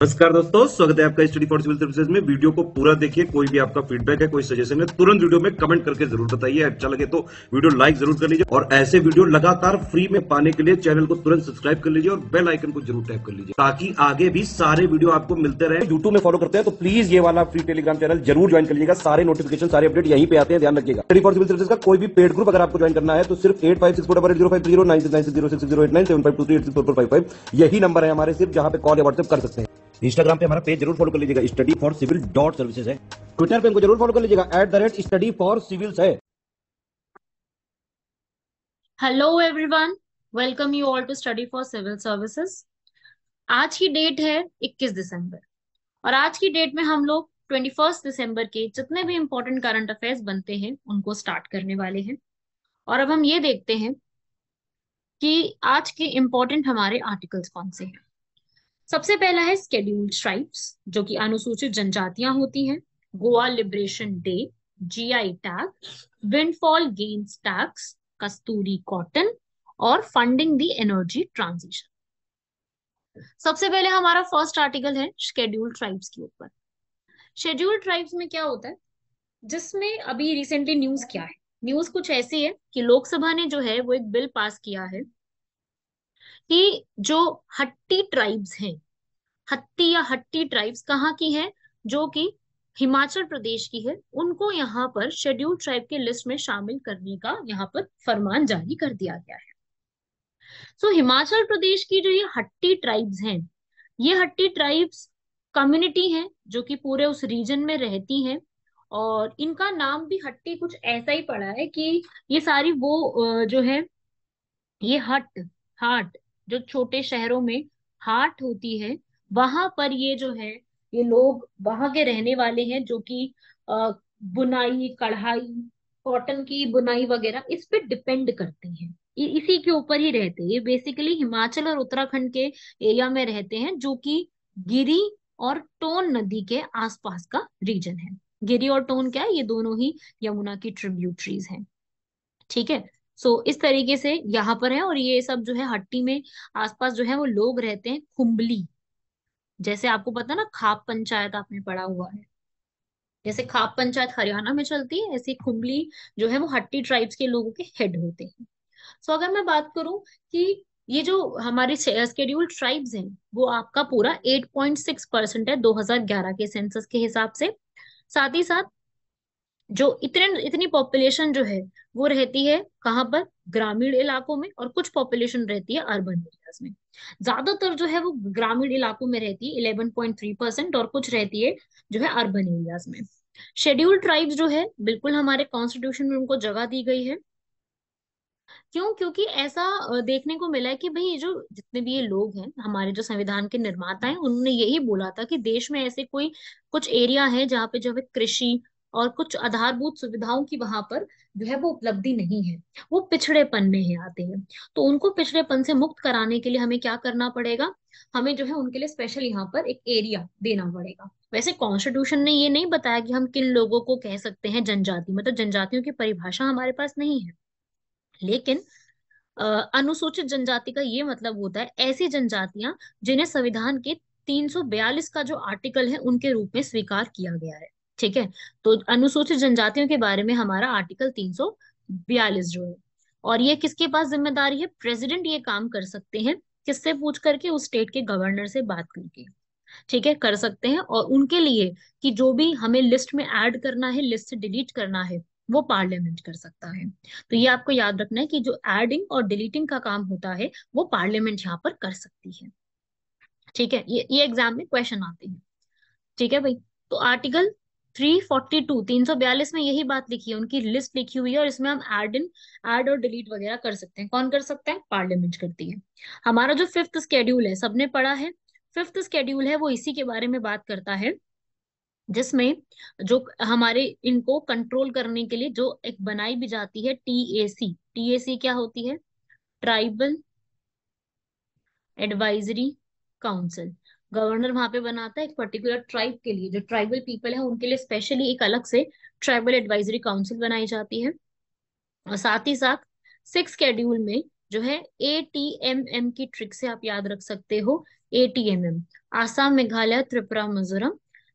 नमस्कार दोस्तों, स्वागत है आपका स्टडी फॉर सिविल सर्विसेज़ में। वीडियो को पूरा देखिए, कोई भी आपका फीडबैक है, कोई सजेशन है, तुरंत वीडियो में कमेंट करके ज़रूर बताइए। अच्छा लगे तो वीडियो लाइक ज़रूर कर लीजिए और ऐसे वीडियो लगातार फ्री में पाने के लिए चैनल को तुरंत सब्सक्राइब कर लीजिए और बेल आइकन को ज़रूर टैप कर लीजिए, ताकि आगे भी सारे वीडियो आपको मिलते रहे। यूट्यूब में फॉलो करते हैं तो प्लीज़ ये वाला फ्री टेलीग्राम चैनल ज़रूर ज्वाइन कर लीजिएगा। सारे नोटिफिकेशन सारे अपडेट यहीं पे आते हैं, ध्यान रखिएगा। स्टडी फॉर सिविल सर्विस का कोई भी पेड ग्रुप अगर आपको ज्वाइन करना है तो सिर्फ़ eight five six four zero five zero nine six nine six zero six zero eight nine seven five two three eight six four five five यही नंबर है हमारे सिर्फ़, जहाँ पे कॉल या व्हाट्सएप कर सकते हैं। इंस्टाग्राम पे हमारा पेज ज़रूर फॉलो कर लीजिएगा। Study for civil dot services है। ट्विटर पे हमको ज़रूर फॉलो कर लीजिएगा। At the rate study for civils है। Hello everyone welcome you all to study for civil services आज की डेट है 21 दिसंबर। और आज की डेट में हम लोग 21 दिसंबर के जितने भी इंपॉर्टेंट करंट अफेयर्स बनते हैं, उनको स्टार्ट करने वाले हैं। और अब हम ये देखते हैं कि आज के इम्पोर्टेंट हमारे आर्टिकल्स कौन से हैं। सबसे पहला है स्केड्यूल्ड ट्राइब्स जो कि अनुसूचित जनजातियाँ होती हैं। Goa liberation day GI tag windfall gains tax Kasturi cotton और फंडिंग द एनर्जी ट्रांजिशन सबसे पहले हमारा फ़र्स्ट आर्टिकल है शेड्यूल्ड ट्राइब्स के ऊपर। शेड्यूल्ड ट्राइब्स में क्या होता है? जिसमें अभी रिसेंटली न्यूज़ क्या है? न्यूज़ कुछ ऐसी है कि लोकसभा ने जो है वो एक बिल पास किया है। कि जो हट्टी ट्राइब्स हैं हट्टी या हट्टी ट्राइब्स कहाँ की है जो कि हिमाचल प्रदेश की है उनको यहाँ पर शेड्यूल ट्राइब के लिस्ट में शामिल करने का यहाँ पर फरमान जारी कर दिया गया है। सो so, हिमाचल प्रदेश की जो ये हट्टी ट्राइब्स हैं ये हट्टी ट्राइब्स कम्युनिटी है जो कि पूरे उस रीजन में रहती हैं और इनका नाम भी हट्टी कुछ ऐसा ही पड़ा है कि ये सारी वो जो है ये हट हाट जो छोटे शहरों में हाट होती है, वहाँ पर ये जो है, ये लोग वहाँ के रहने वाले हैं जो कि बुनाई, कढ़ाई, कॉटन की बुनाई वगैरह इस पे डिपेंड करते हैं। इसी के ऊपर ही रहते हैं। ये बेसिकली हिमाचल और उत्तराखंड के एरिया में रहते हैं जो कि गिरी और टोन नदी के आसपास का रीजन है। गिरी और टोन क्या है? ये दोनों ही यमुना की ट्रिब्यूटरीज हैं। ठीक है? सो इस तरीके से यहाँ पर है और ये सब जो है हट्टी में आसपास जो है वो लोग रहते हैं खुम्बली जैसे आपको पता ना, खाप पंचायत आपने पढ़ा हुआ है। जैसे खाप पंचायत हरियाणा में चलती है, ऐसे खुम्बली जो है वो हट्टी ट्राइब्स के लोगों के हेड होते हैं। सो अगर मैं बात करूँ कि ये जो हमारे स्केड्यूल ट्राइब्स हैं, वो आपका पूरा 8.6 परसेंट है 2011 के सेंसस के हिसाब से। साथ ही साथ जो इतने, इतनी पॉपुलेशन जो है, वो रहती है कहाँ पर? ग्रामीण इलाकों में और कुछ पॉपुलेशन रहती है अर्बन एरियाज़ में। ज़्यादातर जो है वो ग्रामीण इलाकों में रहती है इलेवन पॉइंट थ्री परसेंट और कुछ रहती है जो है अर्बन एरियाज़ में। शेड्यूल्ड ट्राइब्स जो है, बिल्कुल हमारे कॉन्स्टिट्यूशन में उनको जगह दी गई है। क्यों? क्योंकि ऐसा देखने को मिला है कि भाई ये जो जितने भी ये लोग हैं, हमारे जो संविधान के निर्माता हैं, उन्होंने यही बोला था कि देश में ऐसे कोई कुछ एरिया है जहाँ पे जो है कृषि और कुछ आधारभूत सुविधाओं की वहाँ पर जो है वो उपलब्धि नहीं है। वो पिछड़ेपन में है आते हैं। तो उनको पिछड़ेपन से मुक्त कराने के लिए हमें क्या करना पड़ेगा? हमें जो है उनके लिए स्पेशल यहाँ पर एक एरिया देना पड़ेगा। वैसे कॉन्स्टिट्यूशन ने ये नहीं बताया कि हम किन लोगों को कह सकते हैं जनजाति मतलब जनजातियों की परिभाषा हमारे पास नहीं है। लेकिन अनुसूचित जनजाति का ये मतलब होता है, ऐसी जनजातियाँ जिन्हें संविधान के 342 का जो आर्टिकल है उनके रूप में स्वीकार किया गया है। ठीक है? तो अनुसूचित जनजातियों के बारे में हमारा आर्टिकल तीन सौ बयालीस जो है। और ये किसके पास ज़िम्मेदारी है? प्रेसिडेंट ये काम कर सकते हैं। किससे? पूछ करके उस स्टेट के गवर्नर से बात करके। ठीक है? कर सकते हैं। और उनके लिए कि जो भी हमें लिस्ट में ऐड करना है लिस्ट से डिलीट करना है, वो पार्लियामेंट कर सकता है। तो ये आपको याद रखना है कि जो एडिंग और डिलीटिंग का काम होता है, वो पार्लियामेंट यहाँ पर कर सकती है। ठीक है? ये ये एग्ज़ाम में क्वेश्चन आते हैं। ठीक है भाई? तो आर्टिकल थ्री फोर्टी टू तीन सौ बयालीस में यही बात लिखी है, उनकी लिस्ट लिखी हुई है और इसमें हम एड इन एड और डिलीट वगैरह कर सकते हैं। कौन कर सकता है? पार्लियामेंट करती है। हमारा जो फिफ्थ स्केड्यूल है, सबने पढ़ा है? फिफ्थ स्केड्यूल है, वो इसी के बारे में बात करता है, जिसमें जो हमारे इनको कंट्रोल करने के लिए जो एक बनाई भी जाती है टीएसी टीएसी क्या होती है? ट्राइबल एडवाइजरी काउंसिल गवर्नर वहाँ पे बनाता है एक पर्टिकुलर ट्राइब के लिए। जो ट्राइबल पीपल है, उनके लिए स्पेशली एक अलग से ट्राइबल एडवाइजरी काउंसिल बनाई जाती है। और साथ ही साथ सिक्स शेड्यूल में जो है ए टी एम एम की ट्रिक से आप याद रख सकते हो। A T M M Assam, Meghalaya, Tripura, Mizoram,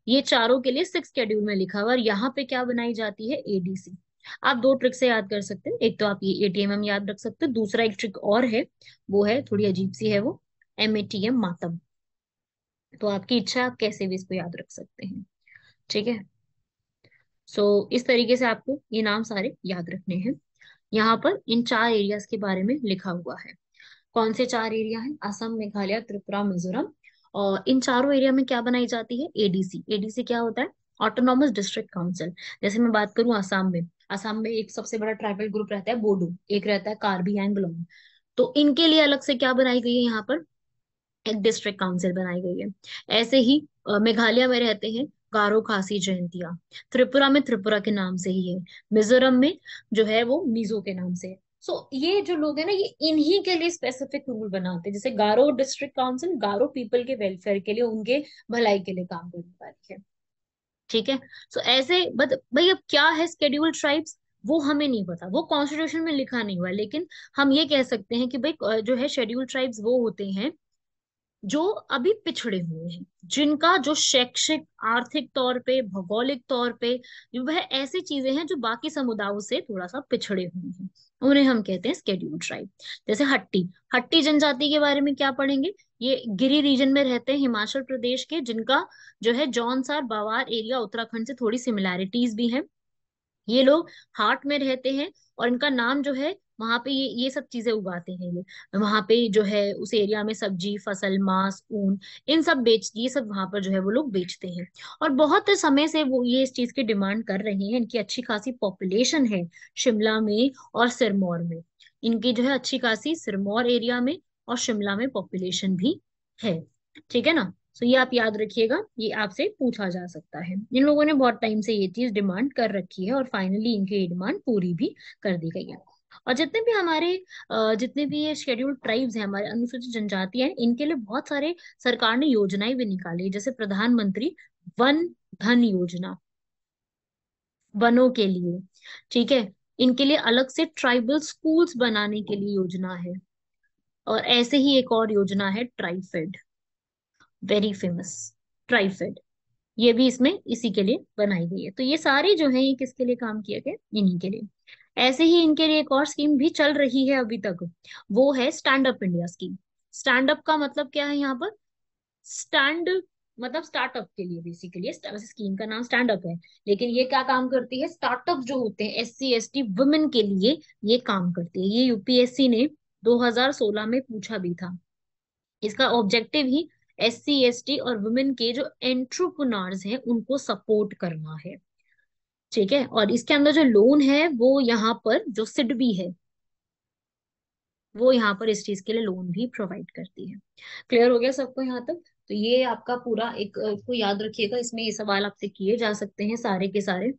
ये चारों के लिए सिक्स शेड्यूल में लिखा हुआ और यहाँ पे क्या बनाई जाती है? एडीसी आप दो ट्रिक से याद कर सकते हैं। एक तो आप ये एटीएमएम याद रख सकते हैं, दूसरा एक ट्रिक और है, वो है, थोड़ी अजीब सी है वो एम ए टी एम मातम। तो आपकी इच्छा आप कैसे भी इसको याद रख सकते हैं। ठीक है? सो so, इस तरीके से आपको ये नाम सारे याद रखने हैं। यहाँ पर इन चार एरियाज़ के बारे में लिखा हुआ है। कौन से चार एरिया हैं? असम मेघालय त्रिपुरा मिजोरम। और इन चारों एरिया में क्या बनाई जाती है? एडीसी एडीसी क्या होता है? ऑटोनॉमस डिस्ट्रिक्ट काउंसिल जैसे मैं बात करूँ आसाम में आसाम में एक सबसे बड़ा ट्राइबल ग्रुप रहता है बोडो एक रहता है कार्बी एंग्लोंग तो इनके लिए अलग से क्या बनाई गई है यहाँ पर? एक डिस्ट्रिक्ट काउंसिल बनाई गई है। ऐसे ही मेघालय में रहते हैं गारो खासी जयंतिया। त्रिपुरा में त्रिपुरा के नाम से ही है। मिजोरम में जो है वो मिजो के नाम से है। सो so, ये जो लोग हैं ना ये इन्हीं के लिए स्पेसिफिक रूल बनाते हैं। जैसे Garo district council Garo people के वेलफेयर के लिए उनके भलाई के लिए काम करने वाली है। ठीक है? सो so, ऐसे बट भाई अब क्या है स्केड्यूल ट्राइब्स वो हमें नहीं पता। वो कॉन्स्टिट्यूशन में लिखा नहीं हुआ। लेकिन हम ये कह सकते हैं कि भाई जो है शेड्यूल ट्राइब्स वो होते हैं जो अभी पिछड़े हुए हैं, जिनका जो शैक्षिक, आर्थिक तौर पे, भौगोलिक तौर पे, वह ऐसी चीज़ें हैं जो बाकी समुदायों से थोड़ा सा पिछड़े हुए हैं। उन्हें हम कहते हैं स्केड्यूल ट्राइब जैसे हट्टी हट्टी जनजाति के बारे में क्या पढ़ेंगे? ये गिरी रीजन में रहते हैं हिमाचल प्रदेश के, जिनका जो है जौनसार, बावार एरिया उत्तराखंड से थोड़ी सिमिलैरिटीज भी हैं। ये लोग हाट में रहते हैं और इनका नाम जो है वहाँ पे ये ये सब चीज़ें उगाते हैं ये वहाँ पे जो है, उस एरिया में सब्ज़ी, फ़सल, मांस, ऊन, इन सब बेच, ये सब वहाँ पर जो है वो लोग बेचते हैं। और बहुत समय से वो ये इस चीज़ की डिमांड कर रहे हैं, इनकी अच्छी खासी पॉपुलेशन है शिमला में और सिरमौर में। इनकी जो है अच्छी खासी सिरमौर एरिया में और शिमला में पॉपुलेशन भी है। ठीक है ना? सो ये आप याद रखिएगा, ये आपसे पूछा जा सकता है। इन लोगों ने बहुत टाइम से ये चीज़ डिमांड कर रखी है और फाइनली इनकी ये डिमांड पूरी भी कर दी गई है। और जितने भी हमारे जितने भी ये शेड्यूल्ड ट्राइब्स हैं, हमारे अनुसूचित जनजाति हैं, इनके लिए बहुत सारे सरकार ने योजनाएँ भी निकाली जैसे प्रधानमंत्री वन धन योजना। वनों के लिए, ठीक है? इनके लिए अलग से ट्राइबल स्कूल्स बनाने के लिए योजना है। और ऐसे ही एक और योजना है ट्राइफेड वेरी फ़ेमस ट्राइफेड ये भी इसमें इसी के लिए बनाई गई है। तो ये सारे जो है, ये किसके लिए काम किया गया इन्हीं के लिए। ऐसे ही इनके लिए एक और स्कीम भी चल रही है अभी तक। वो है stand up India scheme stand up का मतलब क्या है यहाँ पर? स्टैंड मतलब स्टार्टअप के लिए बेसिकली स्कीम का नाम स्टैंड अप है। लेकिन ये क्या काम करती है? स्टार्टअप जो होते हैं S C S T women के लिए ये काम करती है। ये यूपीएससी ने 2016 में पूछा भी था। इसका ऑब्जेक्टिव ही एस सी एस टी और वुमेन के जो एंट्रोप्रनर्स हैं, उनको सपोर्ट करना है। ठीक है? और इसके अंदर जो लोन है, वो यहाँ पर, जो सिडबी है, वो यहाँ पर इस चीज़ के लिए लोन भी प्रोवाइड करती है। क्लियर हो गया सबको यहाँ तक? तो ये आपका पूरा एक को याद रखिएगा, इसमें ये सवाल आपसे किए जा सकते हैं सारे के सारे।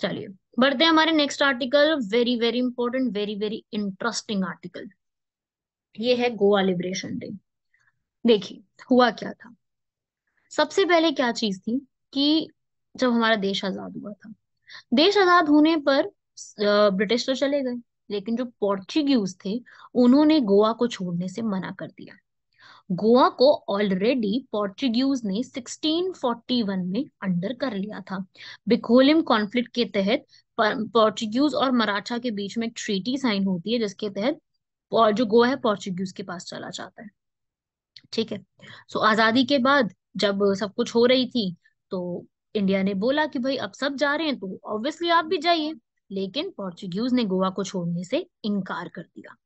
चलिए, बढ़ते हैं हमारे next article very very important very very interesting article ये है गोवा लिबरेशन डे देखिए, हुआ क्या था? सबसे पहले क्या चीज़ थी कि जब हमारा देश आज़ाद हुआ था। देश आज़ाद होने पर ब्रिटिश तो चले गए, लेकिन जो पोर्चुगीज थे, उन्होंने गोवा को छोड़ने से मना कर दिया। गोवा को ऑलरेडी पोर्चुगीज ने 1641 में अंडर कर लिया था। बिकोलिम कॉन्फ्लिक्ट के तहत पोर्चुगीज और मराठा के बीच में एक ट्रीटी साइन होती है, जिसके तहत जो गोवा है, पोर्चुगीज के पास चला जाता है। ठीक है? सो आज़ादी के बाद जब सब कुछ हो रही थी तो इंडिया ने बोला कि भाई, अब सब जा रहे हैं तो ऑब्वियसली आप भी जाइए। लेकिन पोर्चुगीज ने गोवा को छोड़ने से इनकार कर दिया।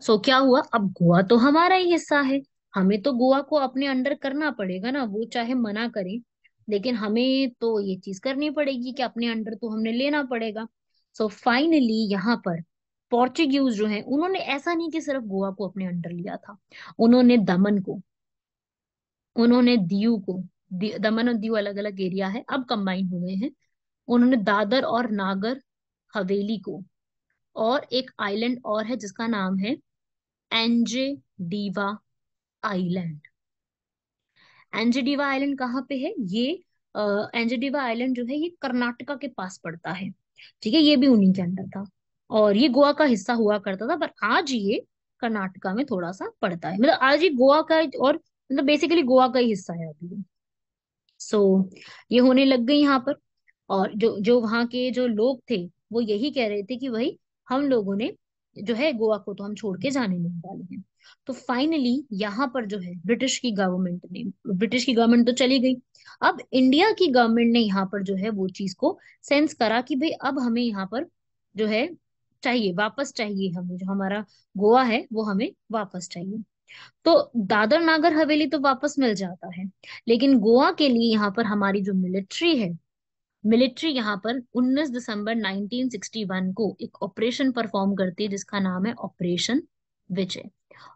सो क्या हुआ? अब गोवा तो हमारा ही हिस्सा है। हमें तो गोवा को अपने अंडर करना पड़ेगा ना, वो चाहे मना करें। लेकिन हमें तो ये चीज़ करनी पड़ेगी कि अपने अंडर तो हमने लेना पड़ेगा। सो फाइनली यहाँ पर पोर्चुगीज जो है, उन्होंने ऐसा नहीं कि सिर्फ़ गोवा को अपने अंडर लिया था। उन्होंने दमन को, उन्होंने दीव को दमन और दीव अलग अलग एरिया है, अब कंबाइन हुए हैं। उन्होंने दादर और नागर हवेली को, और एक आइलैंड और है जिसका नाम है Anjediva island Anjediva island कहाँ पे है? ये एंजेडीवा आइलैंड जो है, ये कर्नाटका के पास पड़ता है। ठीक है, ये भी उन्हीं के अंदर था, और ये गोवा का हिस्सा हुआ करता था, पर आज ये कर्नाटका में थोड़ा सा पड़ता है। मतलब आज ये गोवा का और मतलब बेसिकली गोवा का ही हिस्सा है अभी। सो so, ये होने लग गई यहाँ पर। और जो जो वहाँ के जो लोग थे वो यही कह रहे थे कि भाई हम लोगों ने जो है गोवा को तो हम छोड़ के जाने नहीं वाले हैं। तो फाइनली यहाँ पर जो है ब्रिटिश की गवर्नमेंट ने ब्रिटिश की गवर्नमेंट तो चली गई। अब इंडिया की गवर्नमेंट ने यहाँ पर जो है वो चीज़ को सेंस करा कि भाई अब हमें यहाँ पर जो है चाहिए वापस चाहिए हमें जो हमारा गोवा है वो हमें वापस चाहिए। तो दादर नागर हवेली तो वापस मिल जाता है। लेकिन गोवा के लिए यहाँ पर हमारी जो मिलिट्री है मिलिट्री यहाँ पर 19 दिसंबर 1961 को एक ऑपरेशन परफॉर्म करती है जिसका नाम है ऑपरेशन विजय।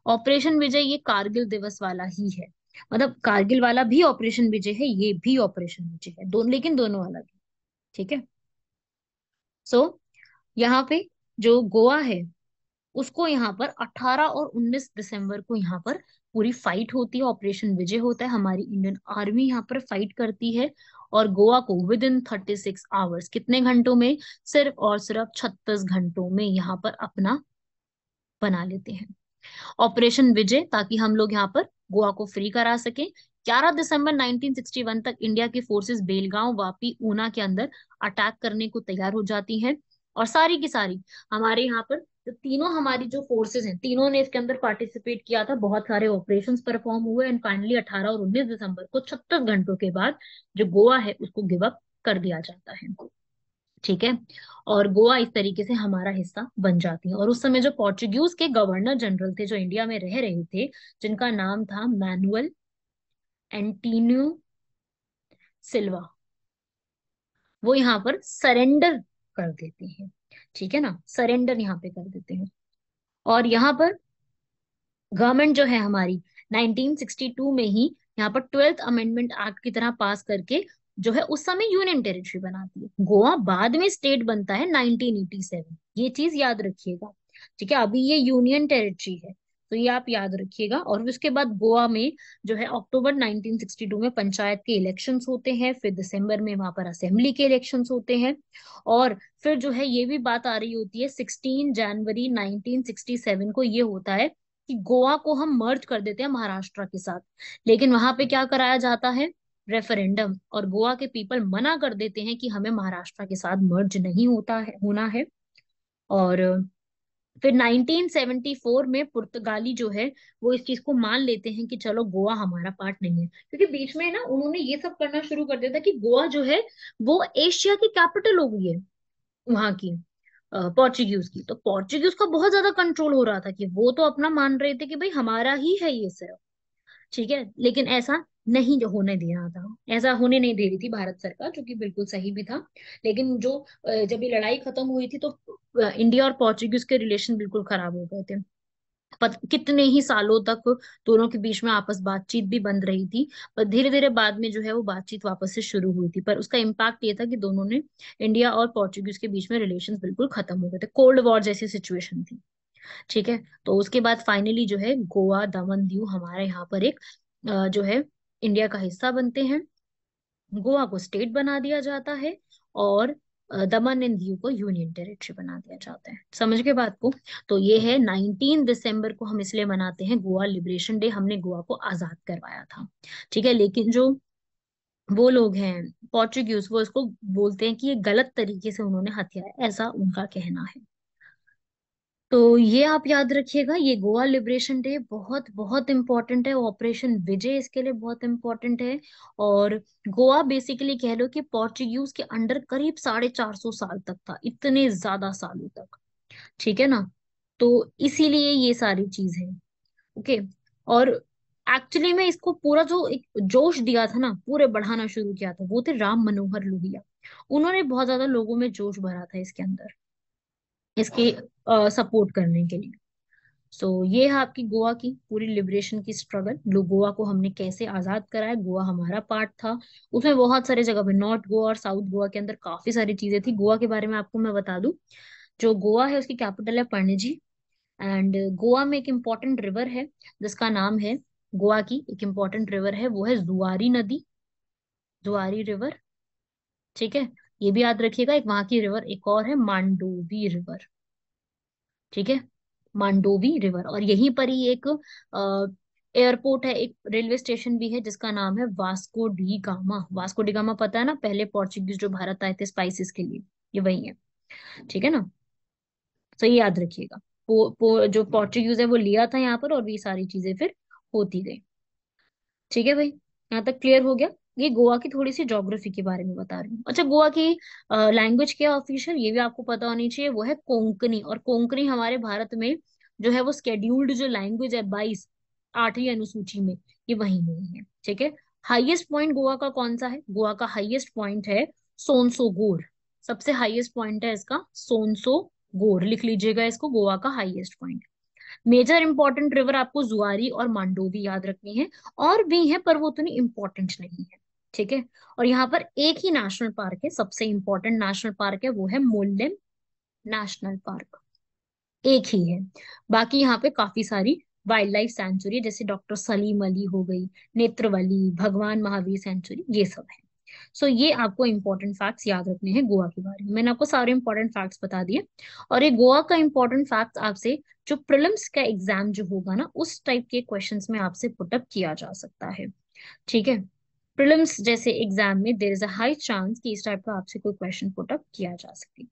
ऑपरेशन विजय ये कारगिल दिवस वाला ही है। मतलब कारगिल वाला भी ऑपरेशन विजय है ये भी ऑपरेशन विजय है दो, लेकिन दोनों अलग है ठीक है? सो so, यहाँ पे जो गोवा है उसको यहाँ पर 18 और 19 दिसंबर को यहाँ पर पूरी फाइट होती है ऑपरेशन विजय होता है, हमारी इंडियन आर्मी यहाँ पर फाइट करती है और गोवा को within thirty six hours कितने घंटों में? सिर्फ़ और सिर्फ़ छत्तीस घंटों में यहाँ पर अपना बना लेते हैं। ऑपरेशन विजय ताकि हम लोग यहाँ पर गोवा को फ्री करा सके। 11 दिसंबर 1961 तक इंडिया की फोर्सेस बेलगांव, वापी, ऊना के अंदर अटैक करने को तैयार हो जाती हैं। और सारी की सारी हमारे यहाँ पर तो तीनों हमारी जो फोर्सेस हैं, तीनों ने इसके अंदर पार्टिसिपेट किया था। बहुत सारे ऑपरेशंस परफॉर्म हुए एंड फाइनली 18 और 19 दिसंबर को छत्तीस घंटों के बाद जो गोवा है, उसको गिव अप कर दिया जाता है ठीक है? और गोवा इस तरीके से हमारा हिस्सा बन जाती है। और उस समय जो पोर्चुगीज के गवर्नर जनरल थे, जो इंडिया में रह रहे थे, जिनका नाम था मैनुअल एंटीन्यू सिल्वा वो यहाँ पर सरेंडर कर देते हैं। ठीक है ना? सरेंडर यहाँ पे कर देते हैं। और यहाँ पर गवर्नमेंट जो है हमारी 1962 में ही यहाँ पर ट्वेल्थ अमेंडमेंट एक्ट की तरह पास करके जो है उस समय यूनियन टेरिटरी बनाती है। गोवा बाद में स्टेट बनता है 1987 ये चीज़ याद रखिएगा। ठीक है? अभी ये यूनियन टेरिटरी है। तो ये आप याद रखिएगा। और उसके बाद गोवा में जो है अक्टूबर 1962 में पंचायत के इलेक्शंस होते हैं, फिर दिसंबर में वहाँ पर असेंबली के इलेक्शंस होते हैं। और फिर जो है ये भी बात आ रही होती है 16 जनवरी 1967 को ये होता है कि गोवा को हम मर्ज कर देते हैं महाराष्ट्र के साथ। लेकिन वहाँ पे क्या कराया जाता है? रेफरेंडम। और गोवा के पीपल मना कर देते हैं कि हमें महाराष्ट्र के साथ मर्ज नहीं होता है, होना है। और फिर 1974 में पुर्तगाली जो है, वो इस चीज़ को मान लेते हैं कि चलो गोवा हमारा पार्ट नहीं है। क्योंकि बीच में ना उन्होंने ये सब करना शुरू कर दिया था कि गोवा जो है, वो एशिया की कैपिटल हो गई है वहाँ की पोर्चुगीज की। तो पोर्चुगीज का बहुत ज़्यादा कंट्रोल हो रहा था कि वो तो अपना मान रहे थे कि भाई हमारा ही है ये सिर्फ़ ठीक है? लेकिन ऐसा नहीं जो होने रहा था। ऐसा होने नहीं दे रही थी भारत सरकार जो कि बिल्कुल सही भी था। लेकिन जो जब ये लड़ाई खत्म हुई थी तो इंडिया और पोर्चुगीज के रिलेशन बिल्कुल खराब हो गए थे। पत, कितने ही सालों तक दोनों के बीच में आपस बातचीत भी बंद रही थी पर धीरे धीरे बाद में जो है वो बातचीत वापस से शुरू हुई थी। पर उसका इम्पैक्ट ये था कि दोनों ने इंडिया और पोर्चुगीज के बीच में रिलेशन बिल्कुल खत्म हो गए थे। कोल्ड वॉर जैसी सिचुएशन थी। ठीक है? तो उसके बाद फाइनली जो है, गोवा, दमन, दीव हमारे यहाँ पर एक जो है इंडिया का हिस्सा बनते हैं। गोवा को स्टेट बना दिया जाता है और दमन एंड दीव को यूनियन टेरिटरी बना दिया जाता है। समझ के बात को? तो ये है 19 दिसंबर को हम इसलिए मनाते हैं, गोवा लिबरेशन डे हमने गोवा को आज़ाद करवाया था। ठीक है? लेकिन जो वो लोग हैं पोर्चुगीज वो इसको बोलते हैं कि ये गलत तरीके से उन्होंने हत्या ऐसा उनका कहना है। तो ये आप याद रखिएगा, ये गोवा लिबरेशन डे बहुत बहुत इंपॉर्टेंट है, ऑपरेशन विजय इसके लिए बहुत इंपॉर्टेंट है और गोवा बेसिकली कह लो कि पोर्चुगीज के अंडर करीब साढ़े चार सौ साल तक था, इतने ज़्यादा सालों तक, ठीक है ना? तो इसीलिए ये सारी चीज़ है, ओके? और एक्चुअली में इसको पूरा जो एक जोश दिया था ना, पूरे बढ़ाना शुरू किया था, वो थे राम मनोहर लोहिया, उन्होंने बहुत ज़्यादा लोगों में जोश भरा था इसके अंदर। इसके सपोर्ट करने के लिए। सो so, ये है आपकी गोवा की पूरी लिबरेशन की स्ट्रगल गोवा को हमने कैसे आज़ाद कराया? गोवा हमारा पार्ट था। उसमें बहुत सारे जगह पे नॉर्थ गोवा और साउथ गोवा के अंदर काफ़ी सारी चीज़ें थी। गोवा के बारे में आपको मैं बता दूँ। जो गोवा है उसकी कैपिटल है पणजी एंड गोवा में एक इंपॉर्टेंट रिवर है जिसका नाम है गोवा की एक इंपॉर्टेंट रिवर है वो है जुआरी नदी। जुआरी रिवर ठीक है? ये भी याद रखिएगा एक वहाँ की रिवर एक और है मांडोवी रिवर ठीक है? मांडोवी रिवर और यहीं पर ही एक एयरपोर्ट है एक रेलवे स्टेशन भी है जिसका नाम है Vasco da Gama Vasco da Gama पता है ना पहले पोर्चुगीज जो भारत आए थे स्पाइसेस के लिए। ये वही है। ठीक है ना? तो ये याद रखिएगा। पो, पो, जो पोर्चुगीज है वो लिया था यहाँ पर और ये सारी चीज़ें फिर होती गई। ठीक है भाई? यहाँ तक क्लियर हो गया? ये गोवा की थोड़ी सी ज्योग्राफी के बारे में बता रही हूँ। अच्छा गोवा की लैंग्वेज क्या ऑफिशियल ये भी आपको पता होनी चाहिए, वो है कोंकणी। और कोंकणी हमारे भारत में जो है वो स्केड्यूल्ड जो लैंग्वेज है बाईस, आठवीं अनुसूची में, ये वही नहीं है, ठीक है? हाईएस्ट पॉइंट गोवा का कौन सा है? गोवा का हाईएस्ट पॉइंट है सोनसो गोर सबसे हाईएस्ट पॉइंट है इसका सोनसो गोर लिख लीजिएगा इसको, गोवा का highest point major important river आपको जुआरी और मांडोवी याद रखनी है। और भी है, पर वो उतनी इंपॉर्टेंट नहीं है। ठीक है? और यहाँ पर एक ही नेशनल पार्क है सबसे इंपॉर्टेंट नेशनल पार्क है वो है मोल्लेम नेशनल पार्क एक ही है। बाकी यहाँ पे काफ़ी सारी वाइल्ड लाइफ सेंचुरी जैसे डॉक्टर सलीम अली हो गई नेत्रवली भगवान महावीर सेंचुरी ये सब है। सो so, ये आपको इंपॉर्टेंट फैक्ट्स याद रखने हैं गोवा के बारे में। मैंने आपको सारे इंपॉर्टेंट फैक्ट्स बता दिए। और ये गोवा का इंपॉर्टेंट फैक्ट आपसे जो प्रिलिम्स का एग्ज़ाम जो होगा ना उस टाइप के क्वेश्चंस में आपसे पुटअप किया जा सकता है। ठीक है? प्रिलिम्स जैसे एग्ज़ाम में there is a high chance कि इस टाइप का आपसे कोई क्वेश्चन पुटअप किया जा सके।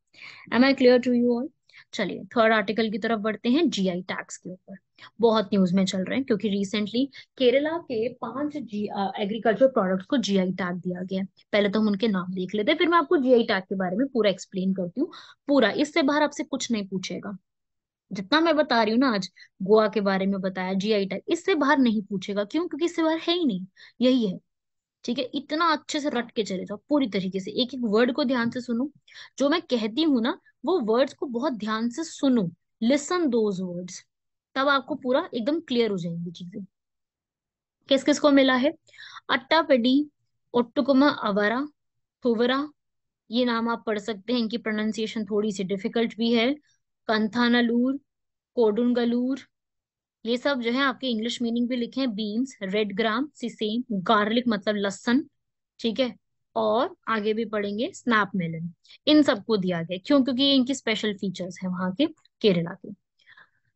Am I clear to you all चलिए थर्ड आर्टिकल की तरफ़ बढ़ते हैं जीआई टैक्स के ऊपर। बहुत न्यूज़ में चल रहे हैं, क्योंकि रिसेंटली केरला के पाँच जी एग्रीकल्चर प्रोडक्ट्स को जीआई टैग दिया गया पहले तो हम उनके नाम देख लेते हैं, फिर मैं आपको जीआई टैग के बारे में पूरा एक्सप्लेन करती हूँ। पूरा, इससे बाहर आपसे कुछ नहीं पूछेगा। जितना मैं बता रही हूँ ना, आज गोवा के बारे में बताया जीआई टैग इससे बाहर नहीं पूछेगा। क्यों? क्योंकि इससे बाहर है ही नहीं। यही है ठीक है, इतना अच्छे से रट के चले जाओ, पूरी तरीके से। एक एक वर्ड को ध्यान से सुनो। जो मैं कहती हूँ ना, वो वर्ड्स को बहुत ध्यान से सुनो। लिसन दोज वर्ड्स तब आपको पूरा एकदम क्लियर हो जाएँगी चीज़ें। किस किस को मिला है? अट्टापेडी, ओट्टुकुमा अवरा, थुवरा। ये नाम आप पढ़ सकते हैं, इनकी प्रोनाउंसिएशन थोड़ी सी डिफ़िकल्ट भी है। कंथानालूर कोडुनगलूर ये सब जो है आपके इंग्लिश मीनिंग भी लिखे हैं beans red gram sesame garlic मतलब लसन ठीक है? और आगे भी पढ़ेंगे स्नैप मेलन इन सबको दिया गया। क्यों? क्योंकि इनकी स्पेशल फीचर्स है वहाँ के, केरला के।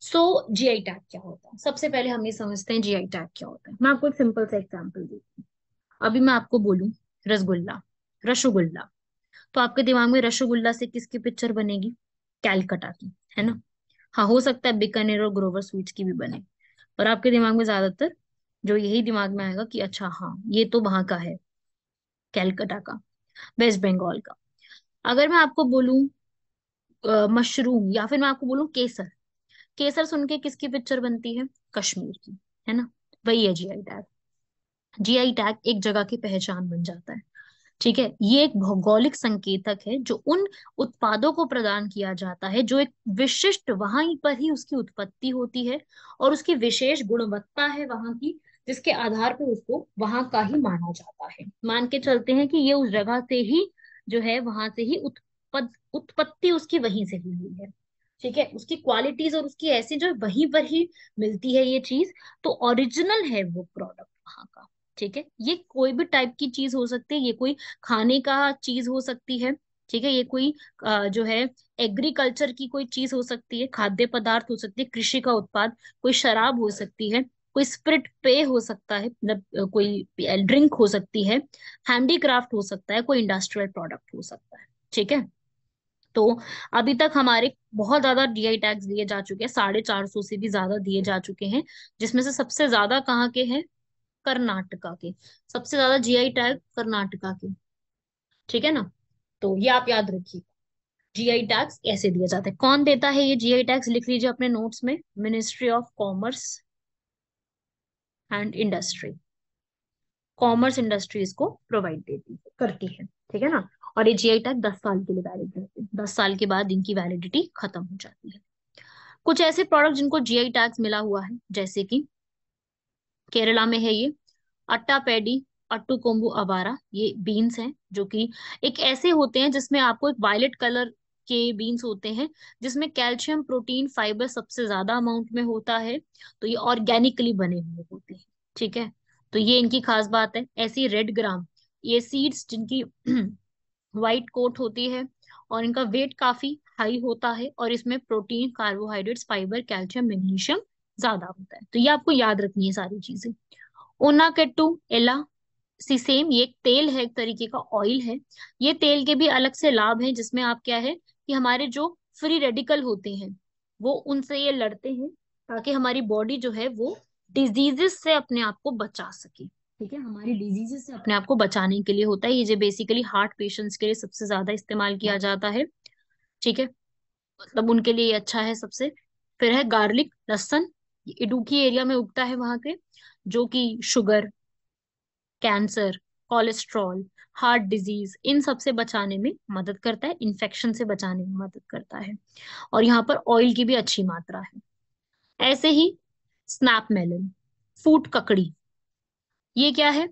सो जीआई टैग क्या होता है? सबसे पहले हम ये समझते हैं जीआई टैग क्या होता है। मैं आपको एक सिंपल सा एग्ज़ाम्पल देती हूँ। अभी मैं आपको बोलूँ, रसगुल्ला रसगुल्ला। तो आपके दिमाग में रसगुल्ला से किसकी पिक्चर बनेगी? कैलकटा की, है ना? हाँ हो सकता है बीकानेर और ग्रोवर स्वीट्स की भी बने, पर आपके दिमाग में ज़्यादातर जो यही दिमाग में आएगा कि अच्छा हाँ ये तो वहाँ का है, कैलकाटा का, वेस्ट बंगाल का। अगर मैं आपको बोलूँ मशरूम या फिर मैं आपको बोलूँ केसर केसर सुन के किसकी पिक्चर बनती है? कश्मीर की, है ना? वही है जीआई टैग जीआई टैग एक जगह की पहचान बन जाता है। ठीक है? ये एक भौगोलिक संकेतक है जो उन उत्पादों को प्रदान किया जाता है जो एक विशिष्ट वहाँ पर ही उसकी उत्पत्ति होती है और उसकी विशेष गुणवत्ता है वहाँ की, जिसके आधार पर उसको वहाँ का ही माना जाता है। मान के चलते हैं कि ये उस जगह से ही जो है, वहाँ से ही उत्पद, उत्पत्ति उसकी वहीं से ही हुई है। ठीक है? उसकी क्वालिटीज और उसकी ऐसी जो वहीं पर ही मिलती है ये चीज़। तो ओरिजिनल है वो प्रोडक्ट वहाँ का। ठीक है? ये कोई भी टाइप की चीज़ हो सकती है, ये कोई खाने का चीज़ हो सकती है, ठीक है? ये कोई जो है एग्रीकल्चर की कोई चीज़ हो सकती है, खाद्य पदार्थ हो सकती है, कृषि का उत्पाद, कोई शराब हो सकती है, कोई स्प्रिट पे हो सकता है मतलब कोई ड्रिंक हो सकती है हैंडीक्राफ्ट हो सकता है, कोई इंडस्ट्रियल प्रोडक्ट हो सकता है, ठीक है? तो अभी तक हमारे बहुत ज़्यादा डीआई टैक्स दिए जा चुके हैं, साढ़े चार सौ से भी ज़्यादा दिए जा चुके हैं, जिसमें से सबसे ज़्यादा कहाँ के हैं? कर्नाटका के, सबसे ज़्यादा जीआई टैग कर्नाटका के। ठीक है ना? तो ये आप याद रखिए। जीआई टैक्स ऐसे दिया जाता है। कौन देता है ये जीआई टैक्स लिख लीजिए अपने नोट्स में। Ministry of commerce and industry commerce industry इसको प्रोवाइड देती है, करती है। ठीक है ना? और ये जीआई टैग दस साल के लिए वैलिड रहते हैं। दस साल के बाद इनकी वैलिडिटी खत्म हो जाती है। कुछ ऐसे प्रोडक्ट जिनको जीआई टैक्स मिला हुआ है, जैसे कि केरला में है ये। अट्टा पैडी, अट्टू कोम्बू अबारा, ये बीन्स हैं, जो कि एक ऐसे होते हैं जिसमें आपको एक वायलेट कलर के बीन्स होते हैं, जिसमें कैल्शियम प्रोटीन फाइबर सबसे ज़्यादा अमाउंट में होता है तो ये ऑर्गेनिकली बने हुए होते हैं, ठीक है? तो ये इनकी खास बात है। ऐसी रेड ग्राम ये सीड्स जिनकी व्हाइट कोट होती है और इनका वेट काफ़ी हाई होता है और इसमें protein carbohydrates fibre calcium magnesium ज़्यादा होता है। तो ये आपको याद रखनी है सारी चीज़ें। ओनाकेटू एला, सीसेम, ये एक तेल है, एक तरीके का ऑयल है। ये तेल के भी अलग से लाभ है, जिसमें आप क्या है कि हमारे जो फ्री रेडिकल होते हैं, वो उनसे ये लड़ते हैं, ताकि हमारी बॉडी जो है, वो डिजीजेस से अपने आप को बचा सके। ठीक है? हमारी डिजीजेस से अपने आप को बचाने के लिए होता है। ये जो बेसिकली हार्ट पेशेंट्स के लिए सबसे ज़्यादा इस्तेमाल किया जाता है। ठीक है? मतलब उनके लिए अच्छा है सबसे। फिर है गार्लिक लहसन इडुकी एरिया में उगता है वहाँ के, जो कि sugar, cancer, cholesterol, heart disease, इन सबसे बचाने में मदद करता है, इन्फेक्शन से बचाने में मदद करता है। और यहाँ पर ऑयल की भी अच्छी मात्रा है। ऐसे ही स्नैप मेलन, फूट ककड़ी, ये क्या है?